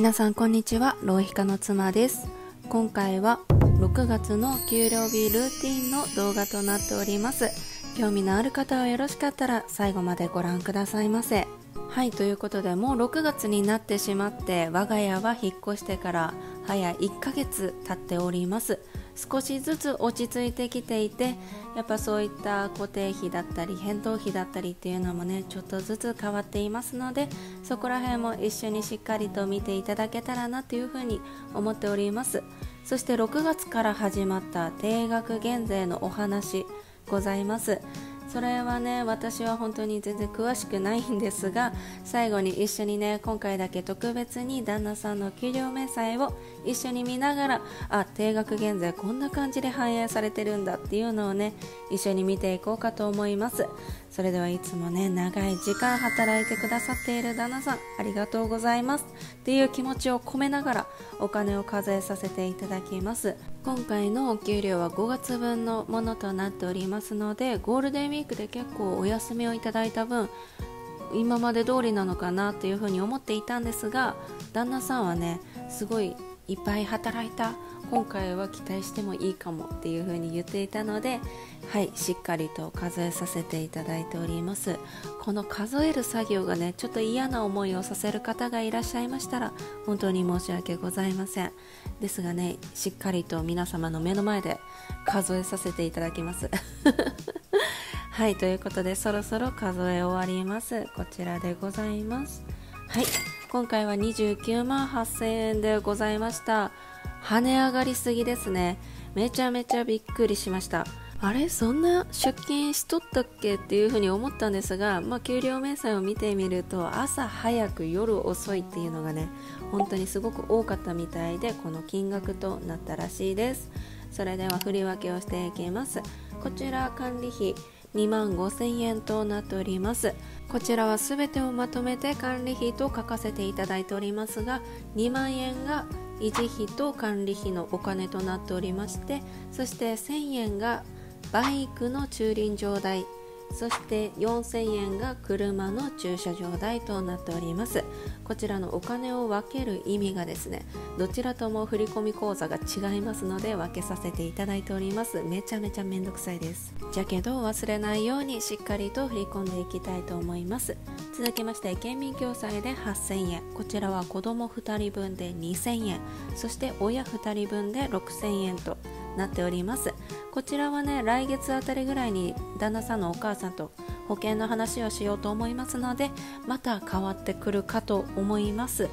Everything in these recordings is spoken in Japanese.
皆さんこんにちは。浪費家の妻です。今回は6月の給料日ルーティンの動画となっております。興味のある方はよろしかったら最後までご覧くださいませ。はいということでもう6月になってしまって我が家は引っ越してから早1ヶ月経っております。少しずつ落ち着いてきていてやっぱそういった固定費だったり返答費だったりっていうのもねちょっとずつ変わっていますのでそこら辺も一緒にしっかりと見ていただけたらなというふうに思っております。そして6月から始まった定額減税のお話ございます。それはね私は本当に全然詳しくないんですが最後に一緒にね今回だけ特別に旦那さんの給料明細を一緒に見ながらあ定額減税こんな感じで反映されてるんだっていうのをね一緒に見ていこうかと思います。それではいつもね長い時間働いてくださっている旦那さん。ありがとうございます。っていう気持ちを込めながらお金を数えさせていただきます。今回のお給料は5月分のものとなっておりますのでゴールデンウィークで結構お休みをいただいた分今まで通りなのかなというふうに思っていたんですが旦那さんはねすごいいっぱい働いた。今回は期待してもいいかもっていう風に言っていたのではいしっかりと数えさせていただいております。この数える作業がねちょっと嫌な思いをさせる方がいらっしゃいましたら本当に申し訳ございません。ですがねしっかりと皆様の目の前で数えさせていただきます。はいということでそろそろ数え終わります。こちらでございます。はい今回は29万8000円でございました。跳ね上がりすぎですね。めちゃめちゃびっくりしました。あれ？そんな出勤しとったっけ？っていうふうに思ったんですが、まあ、給料明細を見てみると朝早く夜遅いっていうのがね本当にすごく多かったみたいでこの金額となったらしいです。それでは振り分けをしていきます。こちら管理費2万5000円となっております。こちらは全てをまとめて管理費と書かせていただいておりますが2万円が維持費と管理費のお金となっておりましてそして1000円がバイクの駐輪場代そして4000円が車の駐車場代となっております。こちらのお金を分ける意味がですねどちらとも振込口座が違いますので分けさせていただいております。めちゃめちゃめんどくさいです。じゃけど忘れないようにしっかりと振り込んでいきたいと思います。続きまして県民共済で8000円。こちらは子供2人分で2000円。そして親2人分で6000円となっております。こちらはね来月あたりぐらいに旦那さんのお母さんと保険の話をしようと思いますのでまた変わってくるかと思います。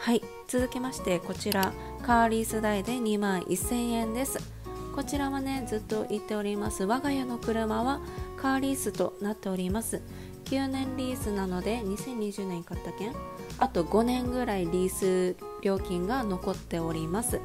はい続きましてこちらカーリース代で2万1000円です。こちらはねずっと言っております。我が家の車はカーリースとなっております。9年リースなので2020年買った件。あと5年ぐらいリース料金が残っております。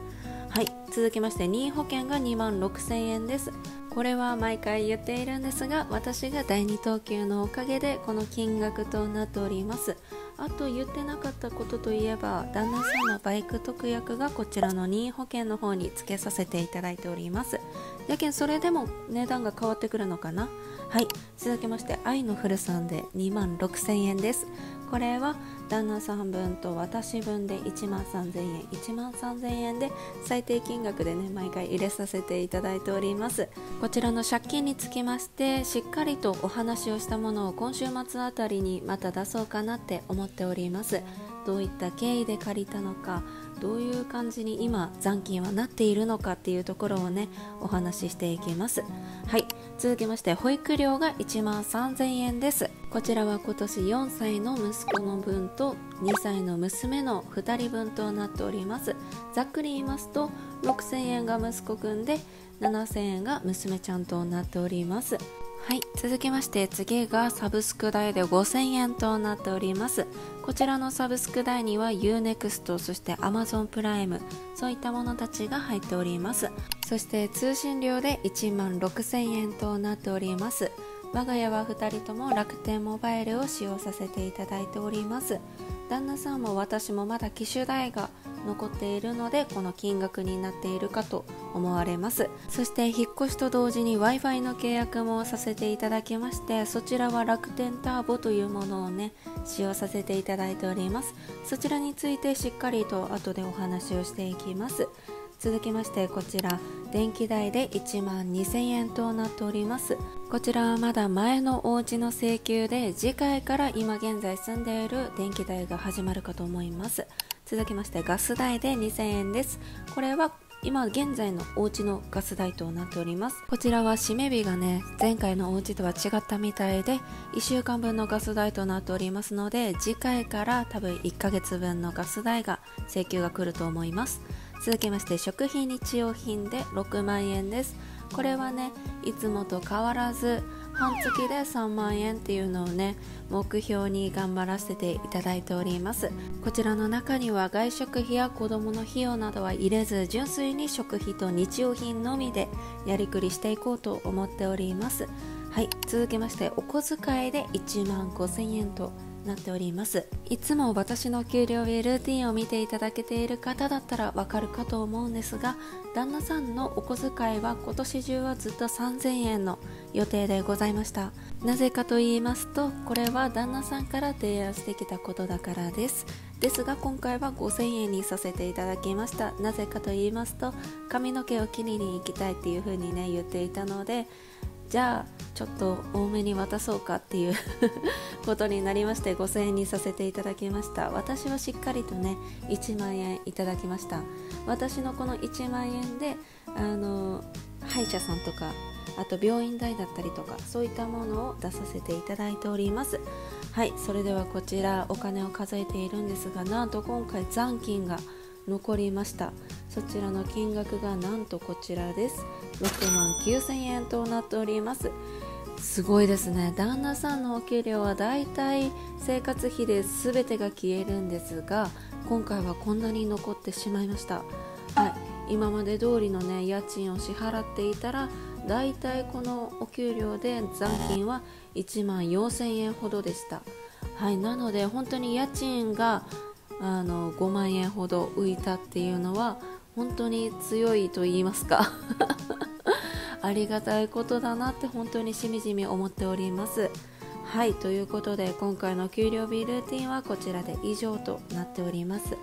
はい続きまして任意保険が2万6000円です。これは毎回言っているんですが私が第2等級のおかげでこの金額となっております。あと言ってなかったことといえば旦那さんのバイク特約がこちらの任意保険の方につけさせていただいております。やけんそれでも値段が変わってくるのかな？はい続きまして愛のフルさんで2万6000円です。これは旦那さん分と私分で1万3000円1万3000円で最低金額でね毎回入れさせていただいております。こちらの借金につきましてしっかりとお話をしたものを今週末あたりにまた出そうかなって思っております。どういった経緯で借りたのかどういう感じに今残金はなっているのかっていうところをねお話ししていきます。はい。続きまして保育料が1万3000円です。こちらは今年4歳の息子の分と2歳の娘の2人分となっております。ざっくり言いますと6000円が息子くんで7000円が娘ちゃんとなっております。はい続きまして次がサブスク代で5000円となっております。こちらのサブスク代には UNEXT そして Amazon プライムそういったものたちが入っております。そして通信料で1万6000円となっております。我が家は2人とも楽天モバイルを使用させていただいております。旦那さんも私もまだ機種代が残っているのでこの金額になっているかと思われます。そして引っ越しと同時に w i f i の契約もさせていただきましてそちらは楽天ターボというものをね使用させていただいております。そちらについてしっかりと後でお話をしていきます。続きましてこちら電気代で1万2000円となっております。こちらはまだ前のお家の請求で次回から今現在住んでいる電気代が始まるかと思います。続きましてガス代で2000円です。これは今現在のお家のガス代となっております。こちらは締め日がね前回のお家とは違ったみたいで1週間分のガス代となっておりますので次回から多分1ヶ月分のガス代が請求が来ると思います。続きまして食品日用品で6万円です。これはねいつもと変わらず半月で3万円っていうのをね目標に頑張らせていただいております。こちらの中には外食費や子供の費用などは入れず純粋に食費と日用品のみでやりくりしていこうと思っております。はい続きましてお小遣いで1万5000円となっております。いつも私の給料日ルーティンを見ていただけている方だったらわかるかと思うんですが旦那さんのお小遣いは今年中はずっと3000円の予定でございました。なぜかと言いますとこれは旦那さんから提案してきたことだからです。ですが今回は5000円にさせていただきました。なぜかと言いますと髪の毛を切りに行きたいっていう風にね言っていたのでじゃあちょっと多めに渡そうかっていう ことになりまして5000円にさせていただきました。私はしっかりとね1万円いただきました。私のこの1万円であの歯医者さんとかあと病院代だったりとかそういったものを出させていただいております。はいそれではこちらお金を数えているんですがなんと今回残金が残りました。そちらの金額がなんとこちらです。6万9000円となっております。すごいですね。旦那さんのお給料はだいたい生活費で全てが消えるんですが今回はこんなに残ってしまいました。はい。今まで通りのね家賃を支払っていたらだいたいこのお給料で残金は1万4000円ほどでした。はい。なので本当に家賃があの5万円ほど浮いたっていうのは本当に強いと言いますか。ありがたいことだなって本当にしみじみ思っております。はいということで今回の給料日ルーティンはこちらで以上となっております。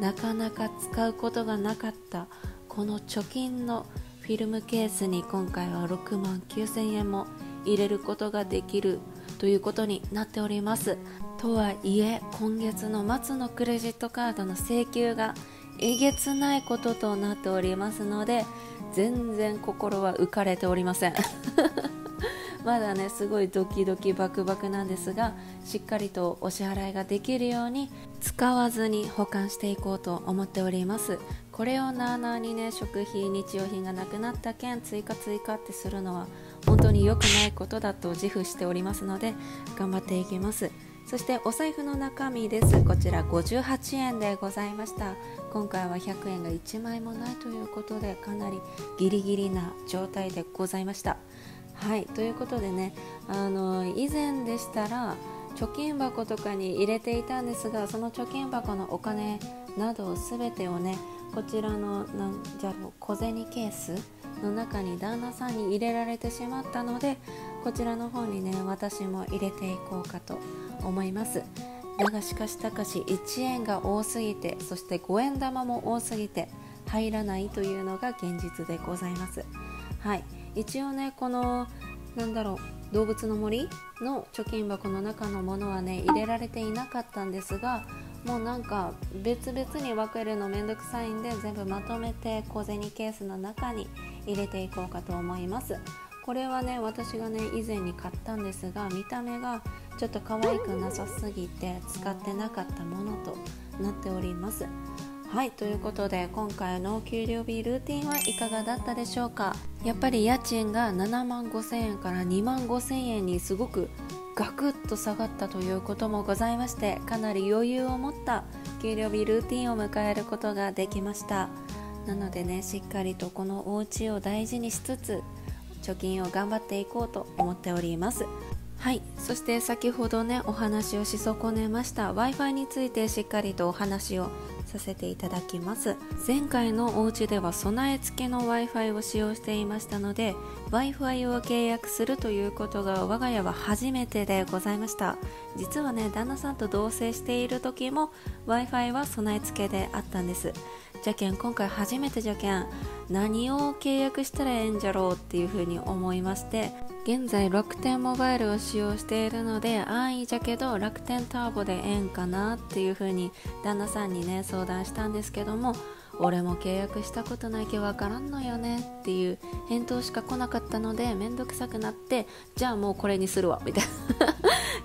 なかなか使うことがなかったこの貯金のフィルムケースに今回は6万9000円も入れることができるということになっております。とはいえ今月の末のクレジットカードの請求がえげつないこととなっておりますので全然心は浮かれておりません。まだねすごいドキドキバクバクなんですがしっかりとお支払いができるように使わずに保管していこうと思っております。これをなあなあにね食費日用品がなくなった件追加追加ってするのは本当に良くないことだと自負しておりますので頑張っていきます。そしてお財布の中身です。こちら58円でございました。今回は100円が1枚もないということでかなりギリギリな状態でございました。はい。ということでねあの以前でしたら貯金箱とかに入れていたんですがその貯金箱のお金など全てをねこちらのなんじゃろう小銭ケースの中に旦那さんに入れられてしまったのでこちらの方にね私も入れていこうかと思います。だがしかしたかし1円が多すぎてそして5円玉も多すぎて入らないというのが現実でございます。はい。一応ねこのなんだろう動物の森の貯金箱の中のものはね入れられていなかったんですがもうなんか別々に分けるのめんどくさいんで全部まとめて小銭ケースの中に入れていこうかと思います。これはね私がね以前に買ったんですが見た目がちょっと可愛くなさすぎて使ってなかったものとなっております。はいということで今回の給料日ルーティンはいかがだったでしょうか？やっぱり家賃が7万5000円から2万5000円にすごくガクッと下がったということもございましてかなり余裕を持った給料日ルーティンを迎えることができました。なのでねしっかりとこのお家を大事にしつつ貯金を頑張っていこうと思っております。はい。そして先ほどねお話をし損ねました w i f i についてしっかりとお話をさせていただきます。前回のお家では備え付けの w i f i を使用していましたので w i f i を契約するということが我が家は初めてでございました。実はね旦那さんと同棲している時も w i f i は備え付けであったんです。じゃけん今回初めてじゃけん何を契約したらええんじゃろうっていうふうに思いまして現在楽天モバイルを使用しているので安易じゃけど楽天ターボでええんかなっていう風に旦那さんにね相談したんですけども俺も契約したことないけわからんのよねっていう返答しか来なかったのでめんどくさくなってじゃあもうこれにするわみたいな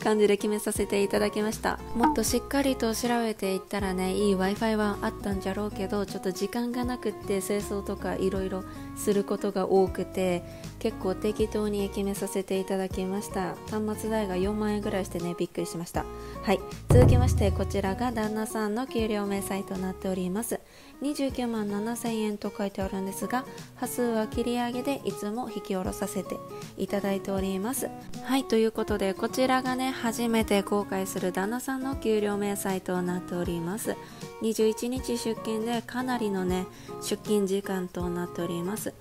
感じで決めさせていただきました。もっとしっかりと調べていったらねいい w i f i はあったんじゃろうけどちょっと時間がなくって清掃とかいろいろすることが多くて結構適当に決めさせていただきました。端末代が4万円ぐらいしてねびっくりしました。はい。続きましてこちらが旦那さんの給料明細となっております。29万7000円と書いてあるんですが端数は切り上げでいつも引き下ろさせていただいております。はいということでこちらがね初めて公開する旦那さんの給料明細となっております。21日出勤でかなりのね出勤時間となっております。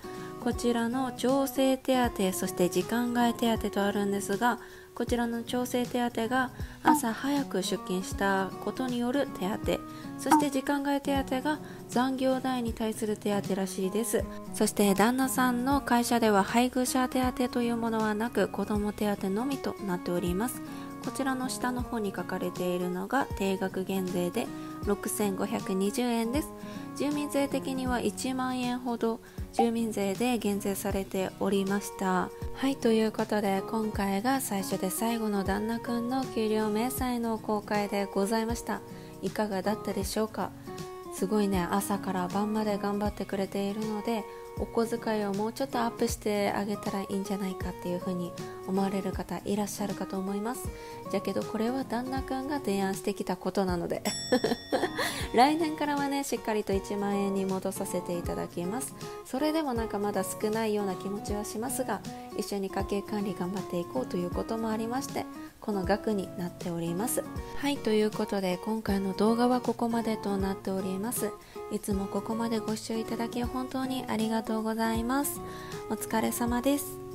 こちらの調整手当そして時間外手当とあるんですがこちらの調整手当が朝早く出勤したことによる手当。そして時間外手当が残業代に対する手当らしいです。そして旦那さんの会社では配偶者手当というものはなく子供手当のみとなっております。こちらの下の方に書かれているのが定額減税で6520円です。住民税的には1万円ほど住民税で減税されておりました。はいということで今回が最初で最後の旦那くんの給料明細の公開でございました。いかがだったでしょうか？すごいね朝から晩まで頑張ってくれているのでお小遣いをもうちょっとアップしてあげたらいいんじゃないかっていうふうに思われる方いらっしゃるかと思います。じゃけどこれは旦那くんが提案してきたことなので。来年からはねしっかりと1万円に戻させていただきます。それでもなんかまだ少ないような気持ちはしますが一緒に家計管理頑張っていこうということもありましてこの額になっております。はいということで今回の動画はここまでとなっております。いつもここまでご視聴いただき本当にありがとうございます。お疲れ様です。